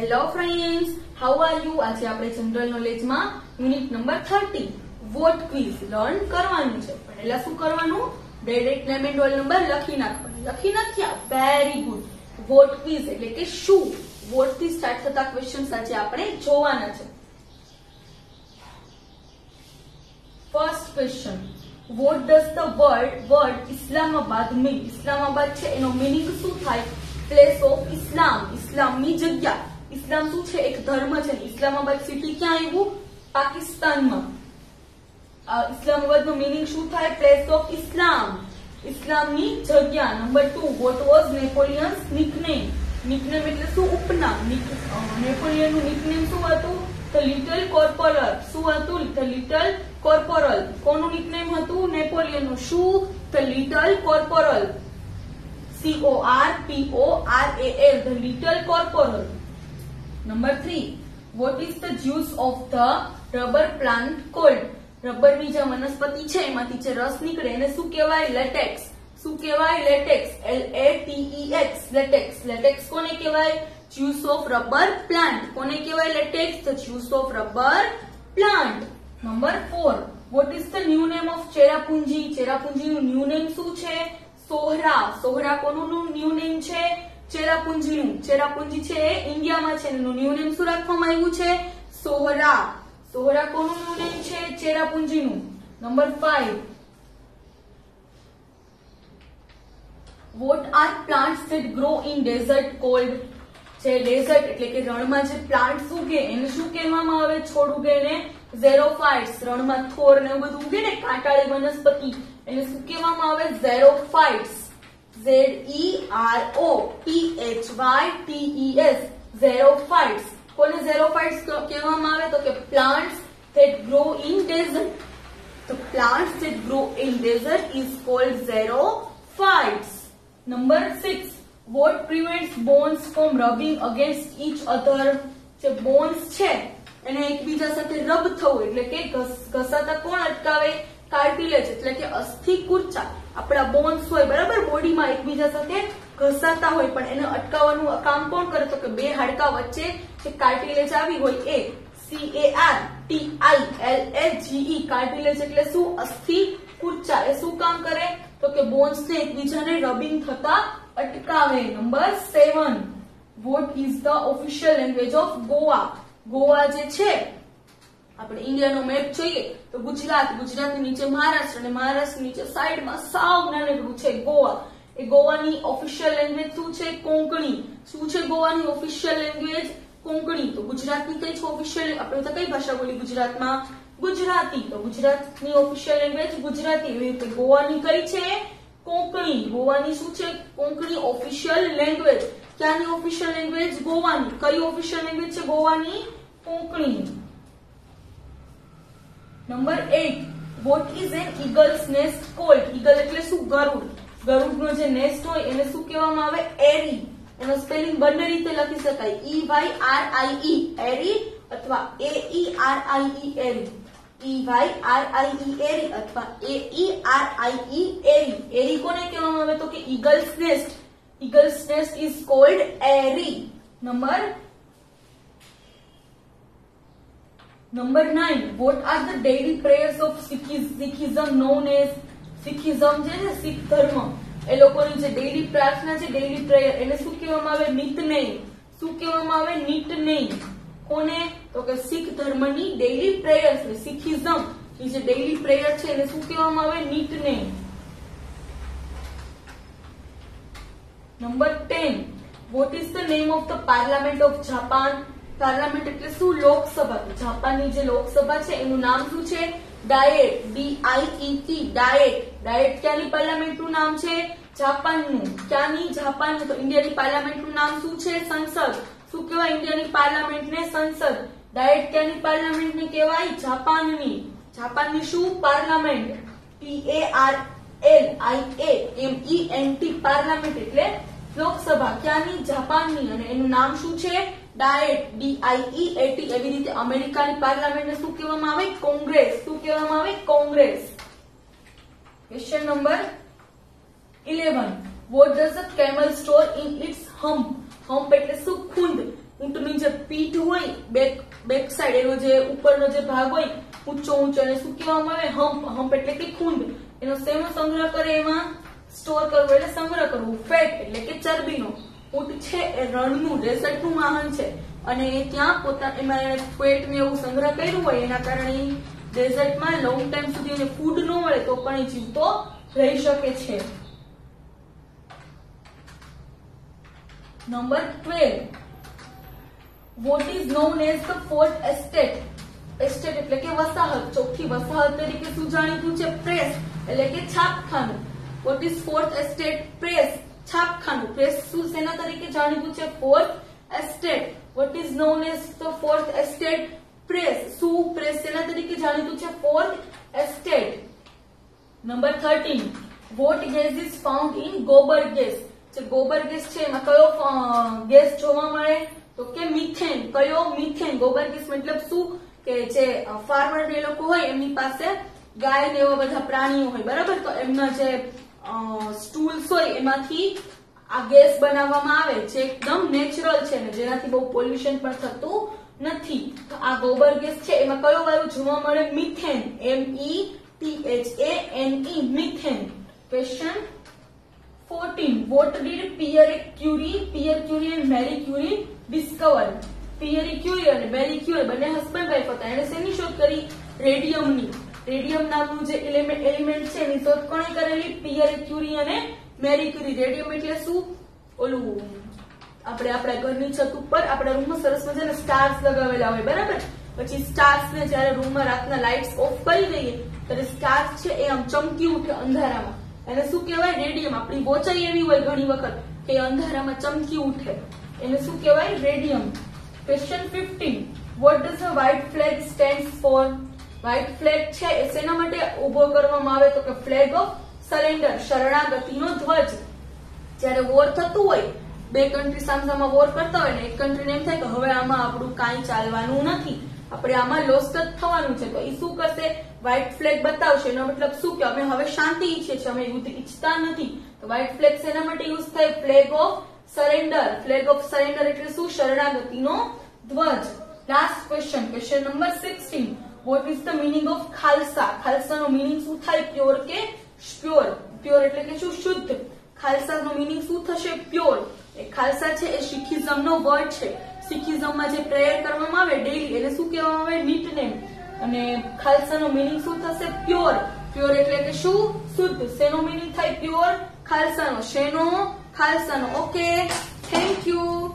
Hello friends how are you આજે આપણે general નોલેજમાં unit number 30 what quiz learn કરવાનું છે. પહેલા શું કરવાનું? ડાયરેક્ટ નેમ રોલ નંબર લખી નાખવાનું. લખી નાખ્યા. વેરી ગુડ વોટ ક્વિઝ એટલે કે શું? વોટથી સ્ટાર્ટ થતા ક્વેશ્ચન્સ આજે આપણે જોવાના છે. First question what does the word word Islamabad mean Islamabad છે, એનો મિનિંગ શું થાય? પ્લેસ ઓફ ઇસ્લામ ઇસ્લામની જગ્યા. ઇસ્લામ શું છે? એક ધર્મ છે ઇસ્લામાબાદ સિટી ક્યાં આવ્યું પાકિસ્તાનમાં. ઇસ્લામાબાદનું મિનિંગ શું થાય? પ્લેસ ઓફ ઇસ્લામ ઇસ્લામની જગ્યા. Number two what was Napoleon's nickname nickname એટલે શું? ઉપનામ. નેપોલિયનનું નિકનેમ શું હતું? ધ લિટલ કોર્પોરલ શું હતું? ધ લિટલ કોર્પોરલ કોનું નિકનેમ હતું? નેપોલિયનનું શું? The little corporal C O R P O R A R the little the little three what is the juice of the rubber plant called રબરની જે વનસ્પતિ છે, એમાંથી જે રસ નીકળે, એને શું કહેવાય? લેટેક્સ શું કહેવાય? Latex L A T X latex latex કોને કહેવાય? જ્યુસ ઓફ રબર પ્લાન્ટ કોને કહેવાય latex the juice of rubber plant number four what is the new name of Cherrapunji ચેરાપુંજીનું new name શું છે? સોહરા સોહરા કોનું ન્યુ નેમ છે? ચેરાપુંજીનું, ચેરાપુંજી છે એ ઇન્ડિયામાં છે. એનું ન્યુ નેમ શું રાખવામાં આવ્યું છે? સોહરા. સોહરા કોનું ન્યુ નેમ છે? ચેરાપુંજીનું. Number five what are plants that grow in desert called જે ડેઝર્ટ એટલે કે રણમાં જે પ્લાન્ટ્સ ઉગે, એને શું કહેવામાં આવે? છોડ ઉગે એને ઝેરોફાઇટ્સ રણમાં થોર ને એવું બધું ઉગે ને? કાંટાળી વનસ્પતિ. એને શું કહેવામાં આવે? Xerophytes Z E R O P H Y T E S xerophytes કોને ઝેરોફાઇટ્સ કહેવામાં આવે તો કે plants that grow in desert તો plants that grow in desert is called xerophytes number 6 what prevents bones from rubbing against each other જે bones છે એને એકબીજા સાથે રબ થવું એટલે કે ઘસાતા કોણ અટકાવે કાર્ટિલેજ એટલે કે અસ્થિ કુર્ચા આપણા બોન્સ હોય, બરાબર? બોડીમાં એકબીજા સાથે ઘસાતા હોય, પણ એને અટકાવવાનું કામ કોણ કરે? તો કે બે હાડકા વચ્ચે જે કાર્ટિલેજ આવી હોય એ C A R T I L A G E cartilage એટલે શું? અસ્થિ કુર્ચા એ શું કામ કરે? તો કે બોન્સ ને એકબીજાને રબિંગ થતા અટકાવે. Number seven what is the official language of Goa Goa જે છે આપણે ઇન્ડિયાનો મેપ જોઈએ તો ગુજરાત, ગુજરાતની નીચે મહારાષ્ટ્ર અને મહારાષ્ટ્ર નીચે સાઈડમાં સાવ નાનકડું છે ગોવા. એ ગોવાની ઓફિશિયલ લેંગ્વેજ શું છે? કોંકણી. શું છે ગોવાની ઓફિશિયલ લેંગ્વેજ કોંકણી. તો ગુજરાતની કઈ છે ઓફિશિયલ આપણે તો કઈ ભાષા બોલી? ગુજરાતમાં ગુજરાતી. તો ગુજરાતની ઓફિશિયલ લેંગ્વેજ ગુજરાતી. એવી રીતે ગોવાની કઈ છે? કોંકણી. ગોવાની શું છે? કોંકણી ઓફિશિયલ લેંગ્વેજ ક્યાંની ઓફિશિયલ લેંગ્વેજ ગોવાની. કઈ ઓફિશિયલ લેંગ્વેજ છે ગોવાની? Konkani. Number 8 what is an eagle's nest called eagle એટલે શું? ગરુડ. ગરુડનો જે નેસ્ટ હોય એને શું કહેવામાં આવે? એરી. એનો સ્પેલિંગ બંને રીતે લખી શકાય. ઈ વાય આર આઈ ઈ એરી અથવા A E R I E aerie. E Y R I E eyrie અથવા A E R I E એરી. એરી કોને કહેવામાં આવે? તો કે eagle's nest eagle's nest is called eyrie. Number Number nine, what are the daily prayers of Sikhism, Sikhism known as Sikhism? છે ને શીખ ધર્મ. એ લોકોની જે ડેઈલી પ્રાર્થના છે ડેઈલી પ્રેયર એને શું કહેવામાં આવે? નિતનેમ શું કહેવામાં આવે? નિતનેમ કોને? તો કે શીખ ધર્મની ડેઈલી પ્રેયર છે સિખિઝમ એ જે ડેઈલી પ્રેયર છે એને શું કહેવામાં આવે? Nitnem number ten what is the name of the parliament of Japan parliament એટલે શું? લોકસભા. જાપાનની જે લોકસભા છે, એનું નામ શું છે? Diet. D I E T. Diet. Diet ક્યાંની પાર્લામેન્ટનું નામ છે? જાપાનનું. ક્યાંની? જાપાનનું. તો ઇન્ડિયાની પાર્લામેન્ટનું નામ શું છે? સંસદ. શું કહેવાય ઇન્ડિયાની પાર્લામેન્ટને? સંસદ. ડાયેટ ક્યાંની પાર્લામેન્ટને કહેવાય? જાપાનની. જાપાનની શું? Parliament. P A R L I A M E N T. Parliament એટલે લોકસભા ક્યાંની? જાપાનની. અને એનું નામ શું છે? ડાયેટ ડીઆઈઈ આઈ ઈ એ ટી એવી રીતે અમેરિકાની પાર્લામેન્ટને શું કહેવામાં આવે? કોંગ્રેસ. શું કહેવામાં આવે? Congress. Question number eleven what does a camel store in its hump hump એટલે શું? ખૂંદ. ઊંટની જે પીઠ હોય, બેક બેક સાઈડ એનો જે ઉપરનો જે ભાગ હોય, ઊંચો ઊંચો, એને શું કહેવામાં આવે? હમ્પ હમ્પ એટલે કે ખૂંદ. એનો શેનો સંગ્રહ કરે એમાં? સ્ટોર કરવું એટલે સંગ્રહ કરવું ફેટ એટલે કે ચરબીનો. ઊંટ છે એ રણનું, ડેઝર્ટનું વાહન છે. અને ત્યાં પોતા, એમાં ફેટ ને એવું સંગ્રહ કર્યું હોય, એના કારણે ડેઝર્ટમાં લોંગ ટાઈમ સુધી એને ફૂડ ન મળે, તો પણ એ જીવતો રહી શકે છે. Number twelve what is known as the fourth estate estate એટલે કે વસાહત, ચોખ્ખી વસાહત તરીકે શું જાણીતું છે પ્રેસ એટલે કે છાપખાનું. What is fourth estate press છાપખાનું press શું શેના તરીકે જાણીતું છે fourth estate what is known as the fourth estate press શું પ્રેસ શેના તરીકે જાણીતું છે fourth estate number thirteen what gas is found in gobar gas જે ગોબર ગેસ છે એમાં કયો ગેસ જોવા મળે તો કે મિથેન કયો મિથેન ગોબર ગેસ મતલબ શું કે જે ફાર્મર એ લોકો હોય એમની પાસે ગાય ને એવા બધા પ્રાણીઓ હોય, બરાબર? તો એમના જે સ્ટૂલ્સ હોય એમાંથી આ ગેસ બનાવવામાં આવે જે એકદમ નેચરલ છે ને જેનાથી બહુ પોલ્યુશન પણ થતું નથી. તો આ ગોબર ગેસ છે, એમાં કયો વાયુ જોવા મળે? Methane M E T H A N E methane. Question 14 what did Pierre Curie Pierre Curie and Marie Curie discover? Pierre Curie અને મેરી ક્યુરી બંને હસબન્ડ વાઈફ હતા. એને શેની શોધ કરી? રેડિયમની. રેડિયમ નામનું જે એલિમેન્ટ છે, એની શોધ કોણે કરેલી, પિયર ક્યુરી અને મેરી ક્યુરી. રેડિયમ એટલે શું? ઓલું, આપણે આપણા ઘરની છત ઉપર આપણા રૂમમાં સરસ મજાના સ્ટાર્સ લગાવેલા હોય, બરાબર? પછી સ્ટાર્સ ને જ્યારે રૂમમાં રાતના લાઇટ્સ ઓફ કરી દઈએ, ત્યારે સ્ટાર્સ છે એ આમ ચમકી ઉઠે અંધારામાં. એને શું કહેવાય? રેડિયમ. આપણી વોચાઈ એવી હોય ઘણી વખત કે અંધારામાં ચમકી ઉઠે. એને શું કહેવાય? Radium. Question fifteen what does a white flag stand for white flag છે એ શેના માટે ઊભો કરવામાં આવે તો કે ફ્લેગ ઓફ સરેન્ડર શરણાગતિનો ધ્વજ. જ્યારે વોર થતું હોય, બે કન્ટ્રી સામસામાં વોર કરતા હોય ને, એક કન્ટ્રીને એમ થાય કે હવે આમાં આપણું કાંઈ ચાલવાનું નથી. આપણે આમાં લોસ જ થવાનું છે. તો એ શું કરશે? વ્હાઇટ ફ્લેગ બતાવશે. એનો મતલબ શું કે અમે હવે શાંતિ ઈચ્છીએ છીએ. અમે યુદ્ધ ઈચ્છતા નથી. તો વ્હાઇટ ફ્લેગ શેના માટે યુઝ થાય? Flag of surrender flag of surrender એટલે શું? શરણાગતિનો ધ્વજ. Last question question number sixteen what is the meaning of Khalsa ખાલસાનો meaning શું થાય? પ્યોર કે પ્યોર પ્યોર એટલે કે શું? શુદ્ધ. ખાલસાનો મિનિંગ શું થશે? પ્યોર એ ખાલસા છે, એ શીખિઝમનો વર્ડ છે. શીખિઝમમાં જે પ્રેયર કરવામાં આવે ડેઈલી એને શું કહેવામાં આવે? નીટ નેમ અને ખાલસાનો મિનિંગ શું થશે? પ્યોર પ્યોર એટલે કે શું? શુદ્ધ. શેનો મિનિંગ થાય? પ્યોર ખાલસાનો શેનો? ખાલસાનો ઓકે થેન્ક યુ